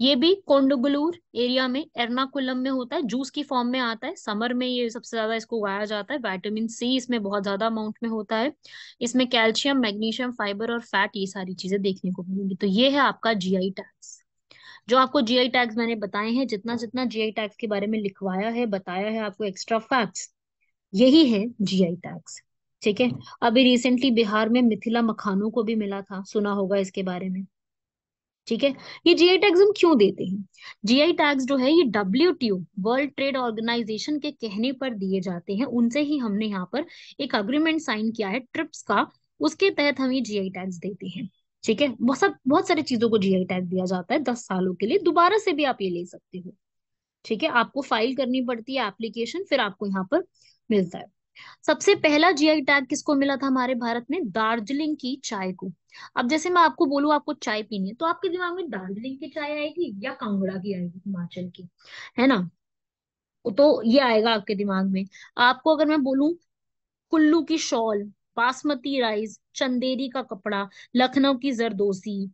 ये भी कोंडुगलूर एरिया में, एर्नाकुलम में होता है, जूस की फॉर्म में आता है। समर में ये सबसे ज़्यादा इसको उगाया जाता है। विटामिन सी इसमें बहुत ज़्यादा अमाउंट में होता है। इसमें कैल्शियम मैग्नीशियम फाइबर और फैट ये सारी चीज़ें देखने को मिलेंगी। तो ये है आपका जीआई टैक्स जो आपको जीआई टैग्स मैंने बताए हैं, जितना जितना जीआई टैग्स के बारे में लिखवाया है, बताया है आपको एक्स्ट्रा फैक्ट्स यही है जीआई टैग्स ठीक है? अभी रिसेंटली बिहार में मिथिला मखानों को भी मिला था, सुना होगा इसके बारे में। ठीक है? ये जीआई टैग्स हम क्यों देते हैं? जीआई टैग्स जो है, ये W T world trade organisation के कहने पर दिए जाते हैं। उनसे ही हमने यहाँ पर एक अग्रीमेंट साइन किया है ट्रिप्स का। उसके तहत हम ये जीआई टैग्स देते हैं। ठीक है? बहुत सब, बहुत सारी चीज़ों को जीआई टैग दिया जाता है दस सालों के लिए। दोबारा से भी आप ये ले सकते हो। ठीक है? आपको फ़ाइल करनी पड़ती है एप्लीकेशन फिर आपको यहाँ पर मिलता है। सबसे पहला जीआई टैग किसको मिला था हमारे भारत में? दार्जिलिंग की चाय को। अब जैसे मैं आपको बोलूँ, आपको चाय पीनी है तो आपके दिमाग में दार्जिलिंग की चाय आएगी या कांगड़ा की आएगी हिमाचल की? है ना? तो ये आएगा आपके दिमाग में। आपको अगर मैं बोलूँ, कुल्लू की शॉल, बासमती राइस, चंदेरी का कपड़ा, लखनऊ की जरदोसी,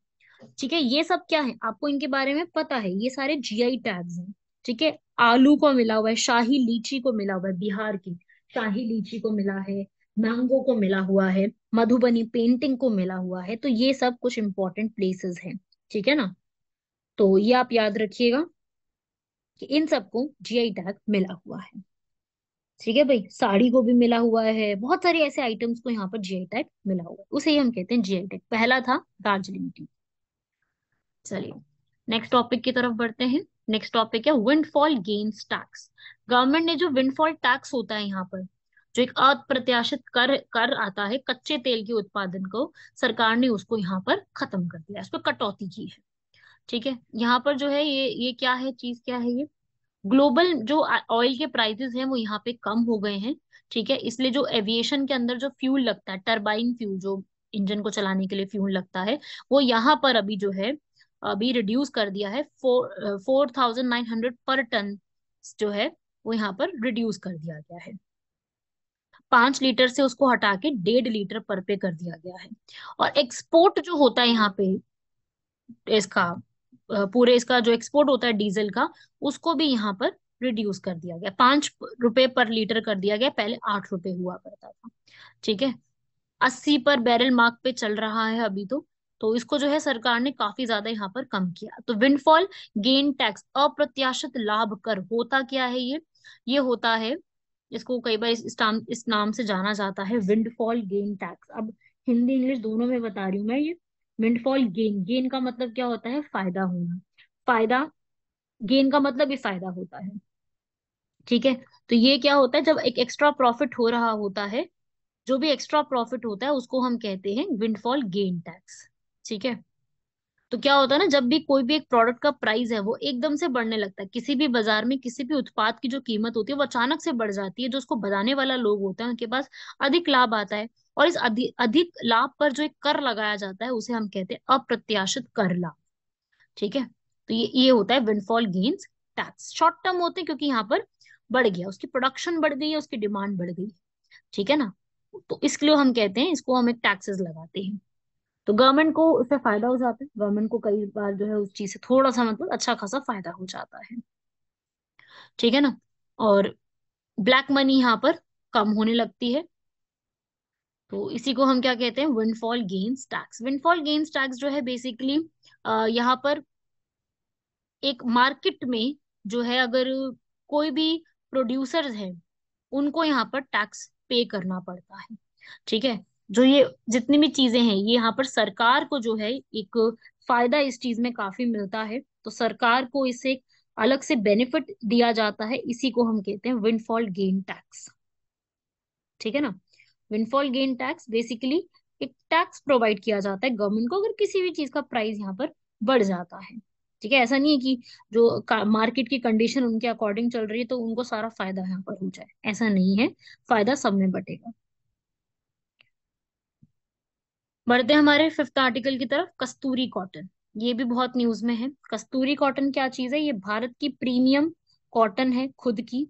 ठीक है, ये सब क्या है? आपको इनके बारे में पता है, ये सारे जीआई टैग्स हैं, ठीक है? आलू को मिला हुआ है, शाही लीची को मिला हुआ है, बिहार की। शाही लीची को मिला है मैंगो को मिला हुआ है, मधुबनी पेंटिंग को मिला हुआ है तो ये सब कुछ इंपॉर्टेंट प्लेसेस हैं, ठीक है ना? तो ये आप याद रखिएगा कि इन सबको जीआई टैग मिला हुआ है, ठीक है भाई? साड़ी को भी मिला हुआ है, बहुत सारे ऐसे आइटम्स को यहाँ पर जीआई टैग मिला हुआ है, उसे ही हम कहते हैं जीआई टैग पहला था दार्जिलिंग टी चलिए नेक्स्ट टॉपिक की तरफ़ बढ़ते हैं। नेक्स्ट टॉपिक है विंडफॉल गेन्स टैक्स गवर्नमेंट ने जो विंडफॉल टैक्स होता है यहाँ पर, जो एक अप्रत्याशित कर कर आता है, कच्चे तेल के उत्पादन को, सरकार ने उसको यहाँ पर खत्म कर दिया उस पर कटौती की है। ठीक है? यहाँ पर जो है ये ये क्या है, चीज़ क्या है ये? ग्लोबल जो ऑयल के प्राइसेस हैं वो यहाँ पे कम हो गए हैं, ठीक है? इसलिए जो एविएशन के अंदर जो फ्यूल लगता है टर्बाइन फ्यूल जो इंजन को चलाने के लिए फ्यूल लगता है, वो यहाँ पर अभी जो है, अभी रिड्यूस कर दिया है four thousand nine hundred per ton जो है वो यहाँ पर रिड्यूस कर दिया गया है। पाँच लीटर से उसको हटा के डेढ़ लीटर पर पे कर दिया गया है। और एक्सपोर्ट जो होता है यहाँ पे, इसका पूरे इसका जो एक्सपोर्ट होता है डीजल का, उसको भी यहाँ पर रिड्यूस कर दिया गया। पाँच रुपए पर लीटर कर दिया गया, पहले आठ रुपए हुआ करता था। ठीक है? अस्सी पर बैरल मार्क पे चल रहा है अभी तो। तो इसको जो है सरकार ने काफ़ी ज़्यादा यहाँ पर कम किया। तो विंडफॉल गेन टैक्स अप्रत्याशित लाभ कर होता क्या है ये? ये होता है, इसको कई बार इस इस नाम से जाना जाता है विंडफॉल गेन टैक्स अब हिंदी, इंग्लिश दोनों में बता रही हूँ मैं ये। विंडफॉल गेन गेन का मतलब क्या होता है? फ़ायदा होना। फ़ायदा गेन का मतलब ये फ़ायदा होता है। ठीक है? तो ये क्या होता है? जब एक एक्स्ट्रा प्रॉफिट हो रहा होता है, जो भी एक्स्ट्रा प्रॉफिट होता है, उसको हम कहते हैं विंडफॉल गेन टैक्स ठीक है? तो क्या होता है ना, जब भी कोई भी एक प्रोडक्ट का प्राइस है, वो एकदम से बढ़ने लगता है। किसी भी बाज़ार में किसी भी उत्पाद की जो कीमत होती है, वो अचानक से बढ़ जाती है, जो उसको बनाने वाला लोग होता है, उनके पास अधिक लाभ आता है। और इस अधिक अधिक लाभ पर जो एक कर लगाया जाता है, उसे हम कहते हैं अप्रत्याशित कर लाभ। ठीक है? तो ये ये होता है windfall gains tax short term होते हैं क्योंकि यहाँ पर बढ़ गया, उसकी प्रोडक्शन बढ़ गई है, उसकी डिमांड बढ़ गई ठीक है ना? तो इसके लिए हम कहते हैं, इसको हम एक टैक्सेस लगाते हैं। तो गवर्नमेंट को उससे फ़ायदा हो जाता है। गवर्नमेंट को कई बार जो है उस चीज़ से थोड़ा सा मतलब अच्छा खासा फ़ायदा हो जाता है। ठीक है ना? और ब्लैक मनी यहाँ पर कम होने लगती है। तो इसी को हम क्या कहते हैं? Windfall gains tax windfall gains tax जो है बेसिकली यहाँ पर एक मार्केट में जो है अगर कोई भी प्रोड्यूसर्स है, उनको यहाँ पर टैक्स पे करना पड़ता है। ठीक है? जो ये जितनी भी चीज़ें हैं, ये यहाँ पर सरकार को जो है एक फ़ायदा इस चीज़ में काफ़ी मिलता है। तो सरकार को इसे अलग से बेनिफिट दिया जाता है, इसी को हम कहते हैं विंडफॉल गेन टैक्स ठीक है ना? विंडफॉल गेन टैक्स बेसिकली एक टैक्स प्रोवाइड किया जाता है गवर्नमेंट को, अगर किसी भी चीज़ का प्राइस यहाँ पर बढ़ जाता है। ठीक है? ऐसा नहीं है कि जो मार्केट की कंडीशन उनके अकॉर्डिंग चल रही है तो उनको सारा फ़ायदा यहाँ पर हो जाए। ऐसा नहीं है। फ़ायदा सब में बटेगा। बढ़ते हमारे फिफ्थ आर्टिकल की तरफ़, कस्तूरी कॉटन ये भी बहुत न्यूज़ में है. कस्तूरी कॉटन क्या चीज़ है? ये भारत की प्रीमियम कॉटन है खुद की.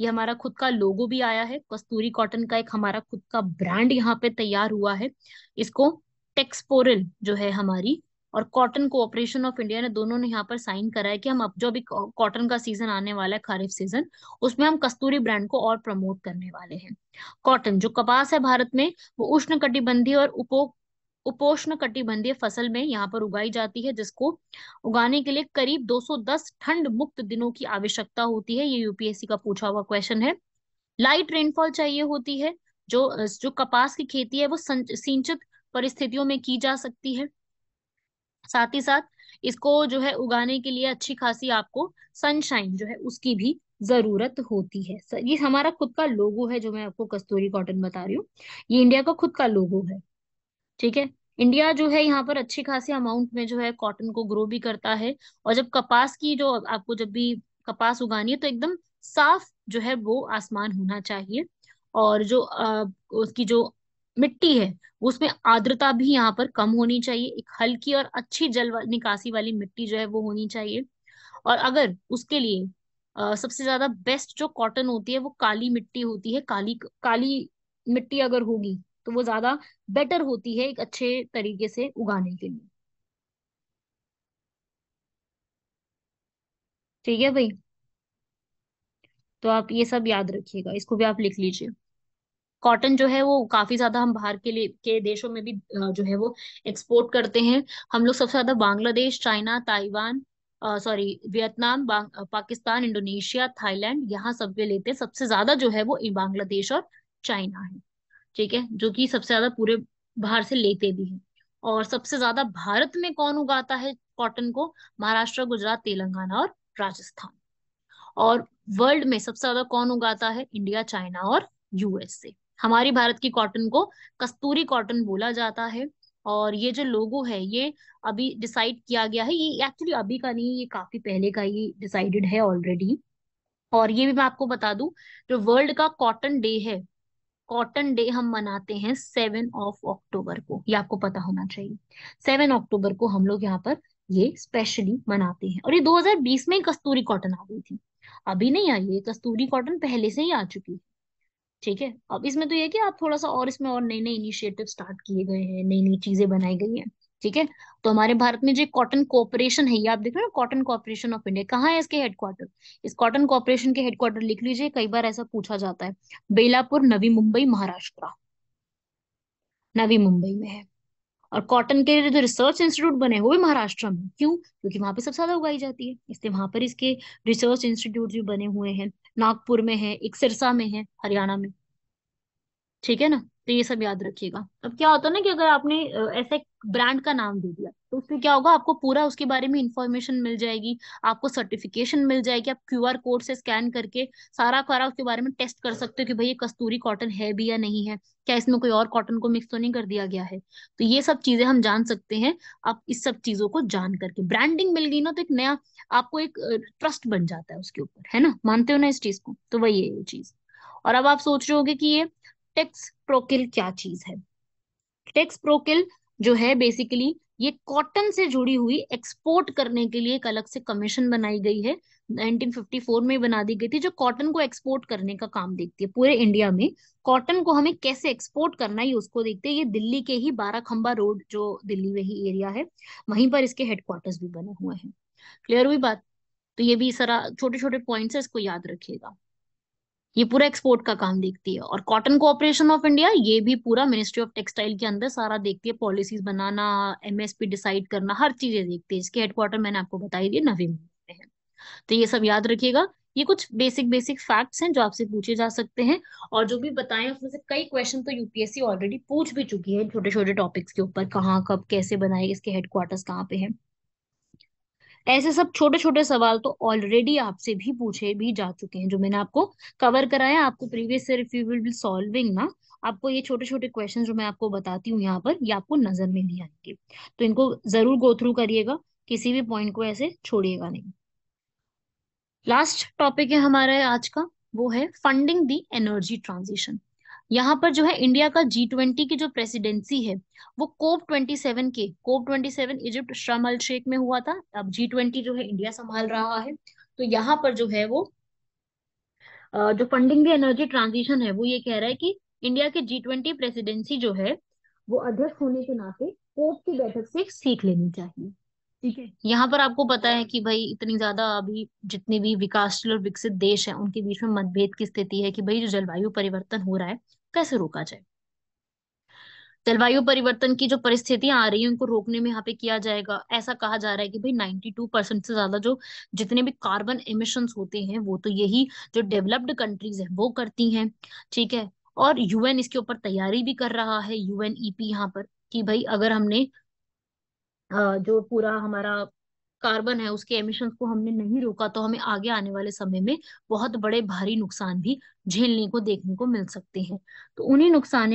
ये हमारा खुद का लोगो भी आया है. कस्तूरी कॉटन का एक हमारा खुद का ब्रांड यहाँ पे तैयार हुआ है. इसको टेक्सपोरल जो है हमारी और कॉटन कोऑपरेशन ऑफ़ इंडिया ने दोनों ने यहाँ पर साइन करा है कि हम अब जो अभी कॉटन का सीज़न आने वाला है, खरीफ सीज़न उसमें हम कस्तूरी ब्रांड को और प्रमोट करने वाले हैं. कॉटन जो कपास है भारत में, वो उष्ण कटिबंधीय और उपो उपोष्ण कटिबंधीय फ़सल में यहाँ पर उगाई जाती है, जिसको उगाने के लिए करीब 210 ठंड मुक्त दिनों की आवश्यकता होती है, ये यूपीएससी का पूछा हुआ क्वेश्चन है। लाइट रेनफॉल चाहिए होती है, जो जो कपास की खेती है, वो सिंचित परिस्थितियों में की जा सकती है। साथ ही साथ इसको जो है उगाने के लिए अच्छी खासी आपको सनशाइन जो है, उसकी भी ज़रूरत होती है। ये हमारा खुद का लोगो है, जो मैं आपको कस्तूरी कॉटन बता रही हूँ। ये इंडिया का खुद का लोगो है। ठीक है? इंडिया जो है यहाँ पर अच्छी खासी अमाउंट में जो है कॉटन को ग्रो भी करता है और जब कपास की जो आपको जब भी कपास उगानी है तो एकदम साफ़ जो है वो आसमान होना चाहिए और जो आ, उसकी जो मिट्टी है उसमें आर्द्रता भी यहाँ पर कम होनी चाहिए। एक हल्की और अच्छी जल निकासी वाली मिट्टी जो है वो होनी चाहिए और अगर उसके लिए आ, सबसे ज़्यादा बेस्ट जो कॉटन होती है वो काली मिट्टी होती है। काली काली मिट्टी अगर होगी तो वो ज़्यादा बेटर होती है एक अच्छे तरीके से उगाने के लिए। ठीक है भाई? तो आप ये सब याद रखिएगा, इसको भी आप लिख लीजिए। कॉटन जो है वो काफ़ी ज़्यादा हम बाहर के लिए, के देशों में भी जो है वो एक्सपोर्ट करते हैं। हम लोग सबसे ज़्यादा Bangladesh, China, Taiwan sorry Vietnam Pakistan, Indonesia, Thailand, यहाँ सब लेते हैं। सबसे ज़्यादा जो है वो बांग्लादेश और चाइना है। ठीक है, जो कि सबसे ज़्यादा पूरे बाहर से लेते भी हैं। और सबसे ज़्यादा भारत में कौन उगाता है कॉटन को? महाराष्ट्र, गुजरात, तेलंगाना और राजस्थान। और वर्ल्ड में सबसे ज़्यादा कौन उगाता है? इंडिया, चाइना और यूएसए हमारी भारत की कॉटन को कस्तूरी कॉटन बोला जाता है। और ये जो लोगो है, ये अभी डिसाइड किया गया है। ये एक्चुअली अभी का नहीं, ये काफ़ी पहले का ही डिसाइडेड है ऑलरेडी और ये भी मैं आपको बता दूँ, जो वर्ल्ड का कॉटन डे है कॉटन डे हम मनाते हैं सेवन ऑफ़ अक्टूबर को। ये आपको पता होना चाहिए। सेवन अक्टूबर को हम लोग यहाँ पर ये स्पेशली मनाते हैं। और ये 2020 में ही कस्तूरी कॉटन आ गई थी। अभी नहीं आई है। कस्तूरी कॉटन पहले से ही आ चुकी है। ठीक है? अब इसमें तो ये कि आप थोड़ा सा और इसमें और नए नए इनिशिएटिव स्टार्ट किए गए हैं नई नई चीज़ें बनाई गई हैं। ठीक है? तो हमारे भारत में जो कॉटन कॉपरेशन है, ये आप देख रहे हो कॉटन कॉपरेशन ऑफ़ इंडिया कहाँ है इसके हेडक्वार्टर इस कॉटन कॉपरेशन के हेडक्वार्टर लिख लीजिए, कई बार ऐसा पूछा जाता है। बेलापुर, नवी मुंबई, महाराष्ट्र। नवी मुंबई में है। और कॉटन के जो रिसर्च इंस्टीट्यूट बने वो भी महाराष्ट्र में। क्यों? क्योंकि वहाँ पे सबसे ज़्यादा उगाई जाती है। इसलिए वहाँ पर इसके रिसर्च इंस्टीट्यूट भी बने हुए हैं। नागपुर में है, एक सिरसा में है, हरियाणा में। ठीक है ना? तो ये सब याद रखिएगा। अब क्या होता है ना कि अगर आपने ऐसे ब्रांड का नाम दे दिया तो उससे क्या होगा? आपको पूरा उसके बारे में इंफॉर्मेशन मिल जाएगी, आपको सर्टिफिकेशन मिल जाएगी, आप क्यूआर कोड से स्कैन करके सारा सारा उसके बारे में टेस्ट कर सकते हो कि भाई ये कस्तूरी कॉटन है भी या नहीं है। क्या इसमें कोई और कॉटन को मिक्स तो नहीं कर दिया गया है? तो ये सब चीज़ें हम जान सकते हैं। आप इस सब चीज़ों को जान करके। ब्रांडिंग मिल गई ना तो एक नया आपको एक ट्रस्ट बन जाता है उसके ऊपर, है ना? मानते हो ना इस चीज़ को? तो वही है ये चीज़। और अब आप सोच रहे होगे कि ये टेक्स प्रोकिल क्या चीज़ है? टेक्स प्रोकिल जो है बेसिकली ये कॉटन से जुड़ी हुई एक्सपोर्ट करने के लिए एक अलग से कमीशन बनाई गई है। 1954 में बना दी गई थी, जो कॉटन को एक्सपोर्ट करने का काम देखती है पूरे इंडिया में। कॉटन को हमें कैसे एक्सपोर्ट करना है उसको देखते हैं। ये दिल्ली के ही बारह खंबा रोड जो दिल्ली में ही एरिया है, वहीं पर इसके हेडक्वार्टर्स भी बने हुए हैं। क्लियर हुई बात? तो ये भी सारा छोटे छोटे पॉइंट्स है, इसको याद रखिएगा। ये पूरा एक्सपोर्ट का काम देखती है। और कॉटन कोऑपरेशन ऑफ़ इंडिया ये भी पूरा मिनिस्ट्री ऑफ़ टेक्सटाइल के अंदर सारा देखती है। पॉलिसीज़ बनाना एमएसपी डिसाइड करना, हर चीज़ें देखती है। इसके हेडक्वार्टर मैंने आपको बताई दी नवी मुंबई में है। तो ये सब याद रखिएगा। ये कुछ बेसिक बेसिक फैक्ट्स हैं जो आपसे पूछे जा सकते हैं। और जो भी बताएँ, उसमें से कई क्वेश्चन तो यूपीएससी ऑलरेडी पूछ भी चुकी है छोटे छोटे टॉपिक्स के ऊपर। कहाँ, कब, कैसे बनाए, इसके हेडक्वार्टर्स कहाँ पे है। ऐसे सब छोटे छोटे सवाल तो ऑलरेडी आपसे भी पूछे भी जा चुके हैं, जो मैंने आपको कवर कराया। आपको previous if you will be solving ना, आपको ये छोटे छोटे क्वेश्चन जो मैं आपको बताती हूँ यहाँ पर, ये आपको नज़र में नहीं आएँगे। तो इनको ज़रूर गो थ्रू करिएगा, किसी भी पॉइंट को ऐसे छोड़िएगा नहीं। लास्ट टॉपिक है हमारा आज का, वो है फंडिंग दी एनर्जी ट्रांजिशन यहाँ पर जो है इंडिया का जी ट्वेंटी की जो प्रेसिडेंसी है, वो कोप ट्वेंटी सेवन के कोप ट्वेंटी सेवन इजिप्ट श्रम अल शेख में हुआ था, अब जी ट्वेंटी जो है इंडिया संभाल रहा है। तो यहाँ पर जो है वो जो फंडिंग द एनर्जी ट्रांजिशन है, वो ये कह रहा है कि इंडिया के जी ट्वेंटी प्रेसिडेंसी जो है, वो अध्यक्ष होने के नाते कोप की बैठक से सीख लेनी चाहिए। यहाँ पर आपको पता है कि भाई इतनी ज़्यादा अभी जितने भी विकासशील और विकसित देश हैं, उनके बीच में मतभेद की स्थिति है कि भाई जो जलवायु परिवर्तन हो रहा है, कैसे रोका जाए? जलवायु परिवर्तन की जो परिस्थितियाँ आ रही है, उनको रोकने में यहाँ पे किया जाएगा। ऐसा कहा जा रहा है कि भाई 92 परसेंट से ज़्यादा जो जितने भी कार्बन एमिशंस होते हैं, वो तो यही जो डेवलप्ड कंट्रीज़ है, वो करती हैं। ठीक है? और यूएन इसके ऊपर तैयारी भी कर रहा है यूएन यूएनईपी यहाँ पर कि भाई अगर हमने जो पूरा हमारा कार्बन है उसके एमिशन को हमने नहीं रोका तो हमें आगे आने वाले समय में बहुत बड़े भारी नुकसान भी झेलने को देखने को मिल सकते हैं। तो उन्हीं नुकसान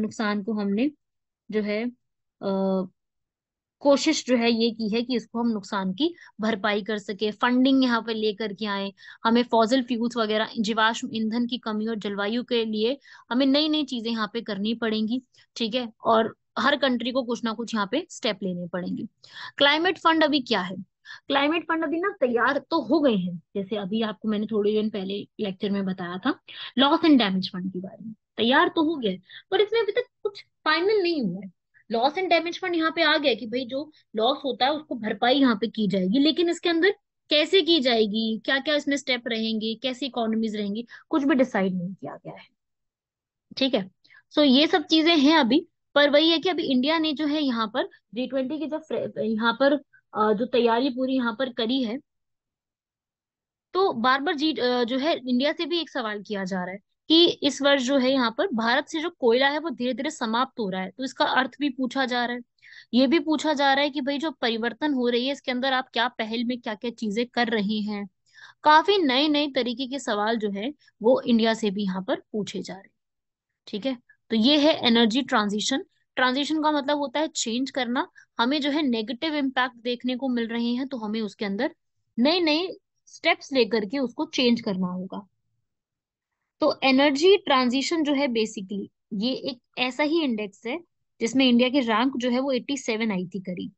नुकसान को हमने जो है आ, कोशिश जो है ये की है कि इसको हम नुकसान की भरपाई कर सके फंडिंग यहाँ पे लेकर के आए। हमें फॉजल फ्यूल्स वगैरह जीवाश्म ईंधन की कमी और जलवायु के लिए हमें नई नई चीज़ें यहाँ पे करनी पड़ेंगी ठीक है? और हर कंट्री को कुछ ना कुछ यहाँ पे स्टेप लेने पड़ेंगे। क्लाइमेट फंड अभी क्या है? क्लाइमेट फंड अभी ना तैयार तो हो गए हैं। जैसे अभी आपको मैंने थोड़े दिन पहले लेक्चर में बताया था लॉस एंड डैमेज फंड के बारे में। तैयार तो हो गया पर इसमें अभी तक कुछ फाइनल नहीं हुआ है। लॉस एंड डैमेज फंड यहाँ पे आ गया कि भाई जो लॉस होता है उसको भरपाई यहाँ पे की जाएगी लेकिन इसके अंदर कैसे की जाएगी क्या क्या इसमें स्टेप रहेंगे कैसी इकोनॉमीज रहेंगी कुछ भी डिसाइड नहीं किया गया है। ठीक है? सो so, ये सब चीज़ें हैं अभी। पर वही है कि अभी इंडिया ने जो है यहाँ पर जी ट्वेंटी की जब यहाँ पर जो तैयारी पूरी यहाँ पर करी है। तो बार बार जी जो है इंडिया से भी एक सवाल किया जा रहा है कि इस वर्ष जो है यहाँ पर भारत से जो कोयला है वो धीरे धीरे समाप्त हो रहा है। तो इसका अर्थ भी पूछा जा रहा है। ये भी पूछा जा रहा है कि भाई जो परिवर्तन हो रही है, इसके अंदर आप क्या पहल में क्या क्या चीज़ें कर रहे हैं? काफ़ी नए नए तरीके के सवाल जो है वो इंडिया से भी यहाँ पर पूछे जा रहे हैं। ठीक है? तो ये है एनर्जी ट्रांजिशन ट्रांजिशन का मतलब होता है चेंज करना. हमें जो है नेगेटिव इम्पैक्ट देखने को मिल रहे हैं तो हमें उसके अंदर नए नए स्टेप्स लेकर के उसको चेंज करना होगा. तो एनर्जी ट्रांजिशन जो है बेसिकली ये एक ऐसा ही इंडेक्स है, जिसमें इंडिया की रैंक जो है वो 87 आई थी करीब.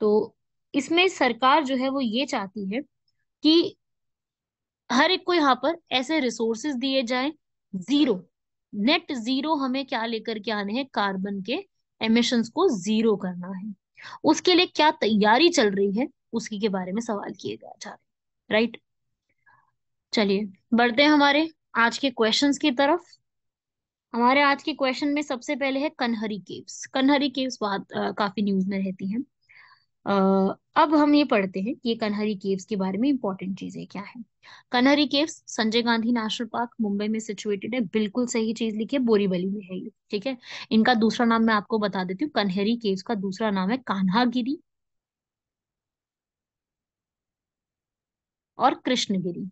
तो इसमें सरकार जो है वो ये चाहती है कि हर एक को यहाँ पर ऐसे रिसोर्सेज दिए जाए ज़ीरो नेट ज़ीरो हमें क्या लेकर के आने हैं? कार्बन के एमिशंस को ज़ीरो करना है। उसके लिए क्या तैयारी चल रही है? उसकी के बारे में सवाल किए जा रहे राइट चलिए, बढ़ते हैं हमारे आज के क्वेश्चंस की तरफ़। हमारे आज के क्वेश्चन में सबसे पहले है कन्हरी केव्स कन्हरी केव्स बहुत काफ़ी न्यूज़ में रहती हैं। अब हम ये पढ़ते हैं कि कन्हरी केव्स के बारे में इंपॉर्टेंट चीज़ें क्या है। Kanheri caves Sanjay Gandhi national park Mumbai में सिचुएटेड है, बिल्कुल सही चीज़ लिखी है, बोरीवली में है ये, ठीक है? इनका दूसरा नाम मैं आपको बता देती हूँ, कन्हरी केव्स का दूसरा नाम है कान्हागिरी और कृष्णगिरी।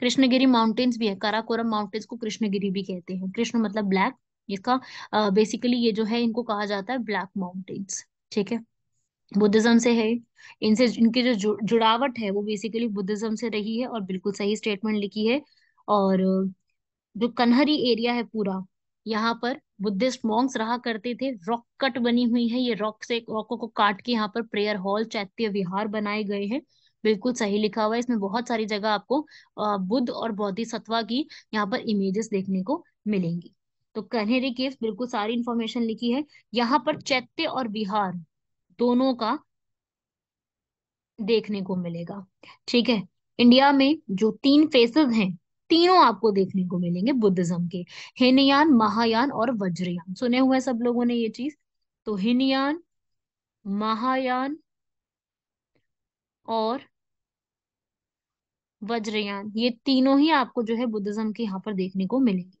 कृष्णगिरी माउंटेन्स भी है, काराकोरम माउंटेन्स को कृष्णगिरी भी कहते हैं। कृष्ण मतलब ब्लैक इसका बेसिकली ये जो है, इनको कहा जाता है ब्लैक माउंटेन्स ठीक है? बुद्धिज्म से है। इनसे, इनकी जो जुड़ावट है, वो बेसिकली बुद्धिज्म से रही है और बिल्कुल सही स्टेटमेंट लिखी है। और, जो कन्हरी एरिया है पूरा, यहाँ पर बुद्धिस्ट मॉन्क्स रहा करते थे। रॉक कट बनी हुई है ये। रॉक से रॉकों को काट के यहाँ पर प्रेयर हॉल चैत्य विहार बनाए गए हैं। बिल्कुल सही लिखा हुआ है। इसमें बहुत सारी जगह आपको बुद्ध और बोधिसत्वा की यहाँ पर इमेजेस देखने को मिलेंगी। तो कन्हेरी केव्स बिल्कुल सारी इंफॉर्मेशन लिखी है। यहाँ पर चैत्य और विहार दोनों का देखने को मिलेगा। ठीक है? इंडिया में जो तीन फेसेस हैं, तीनों आपको देखने को मिलेंगे बुद्धिज्म के। हिनयान, महायान और वज्रयान। सुने हुए सब लोगों ने ये चीज़? तो हिनयान, महायान और वज्रयान, ये तीनों ही आपको जो है बुद्धिज्म के यहाँ पर देखने को मिलेंगे।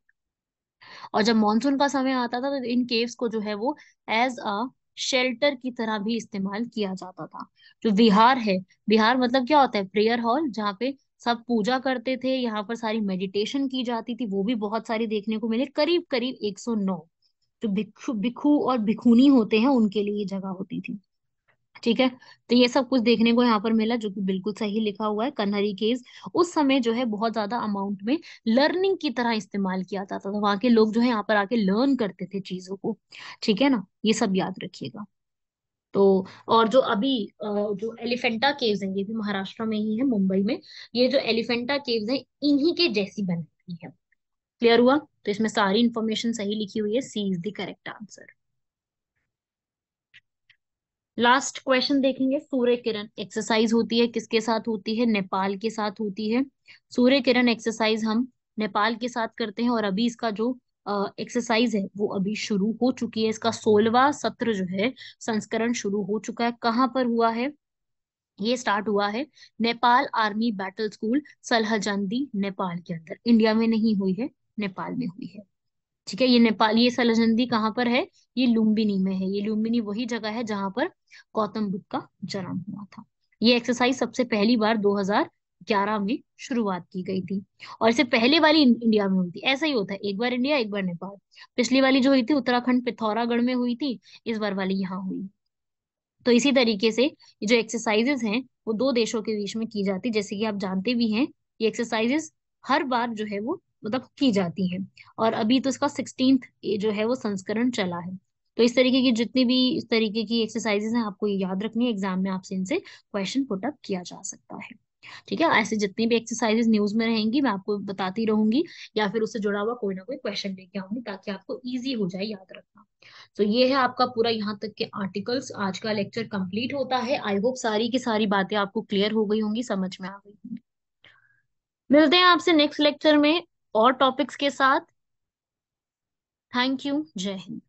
और जब मॉनसून का समय आता था तो इन केव्स को जो है वो एज अ शेल्टर की तरह भी इस्तेमाल किया जाता था। जो विहार है, विहार मतलब क्या होता है? प्रेयर हॉल जहाँ पे सब पूजा करते थे, यहाँ पर सारी मेडिटेशन की जाती थी, वो भी बहुत सारी देखने को मिले। करीब करीब 109 जो भिक्षु भिक्षु और भिखुनी होते हैं, उनके लिए ये जगह होती थी। ठीक है? तो ये सब कुछ देखने को यहाँ पर मिला, जो कि बिल्कुल सही लिखा हुआ है, कन्हरी केव्स। उस समय जो है, बहुत ज़्यादा अमाउंट में लर्निंग की तरह इस्तेमाल किया जाता था। तो वहाँ के लोग जो है, यहाँ पर आके लर्न करते थे चीज़ों को। ठीक है ना? ये सब याद रखिएगा। तो और जो अभी जो एलिफेंटा केव्स हैं, ये भी महाराष्ट्र में ही है, मुंबई में। ये जो एलिफेंटा केव्स हैं, इन्हीं के जैसी बनी हुई है। क्लियर हुआ? तो इसमें सारी इंफॉर्मेशन सही लिखी हुई है। C is the correct answer last question देखेंगे। सूर्य किरण एक्सरसाइज होती है। किसके साथ होती है? नेपाल के साथ होती है। सूर्य किरण एक्सरसाइज हम नेपाल के साथ करते हैं और अभी इसका जो एक्सरसाइज है, वो अभी शुरू हो चुकी है। इसका सोलवा सत्र जो है, संस्करण शुरू हो चुका है। कहाँ पर हुआ है? ये स्टार्ट हुआ है Nepal army battle school Salhajandi, Nepal के अंदर। इंडिया में नहीं हुई है, नेपाल में हुई है। ठीक है, ये नेपाल, ये सलजंदी कहाँ पर है? ये लुम्बिनी में है। ये लुम्बिनी वही जगह है जहाँ पर गौतम बुद्ध का जन्म हुआ था। ये एक्सरसाइज सबसे पहली बार 2011 में शुरुआत की गई थी और इससे पहले वाली इंडिया में हुई थी। ऐसा ही होता है। एक बार इंडिया, एक बार नेपाल। पिछली वाली जो हुई थी, उत्तराखंड, पिथौरागढ़ में हुई थी, इस बार वाली यहाँ हुई। तो इसी तरीके से जो एक्सरसाइजेस हैं, वो दो देशों के बीच में की जाती है। जैसे कि आप जानते भी हैं, ये एक्सरसाइजेस हर बार जो है वो मतलब की जाती है। और अभी तो इसका सिक्सटींथ जो है वो संस्करण चला है। तो इस तरीके की जितनी भी इस तरीके की एक्सरसाइजेस हैं, आपको ये याद रखनी है एग्ज़ाम में, आपसे इनसे क्वेश्चन पुट अप किया जा सकता है। ठीक है? ऐसे जितनी भी एक्सरसाइजेस न्यूज़ में रहेंगी, मैं आपको बताती रहूँगी, या फिर उससे जुड़ा हुआ कोई ना कोई क्वेश्चन लेके आऊँगी, ताकि आपको इजी हो जाए याद रखना। तो ये है आपका पूरा यहाँ तक के आर्टिकल्स आज का लेक्चर कंप्लीट होता है। आई होप सारी की सारी बातें आपको क्लियर हो गई होंगी, समझ में आ गई होंगी। मिलते हैं आपसे नेक्स्ट लेक्चर में। और टॉपिक्स के साथ। थैंक यू जय हिंद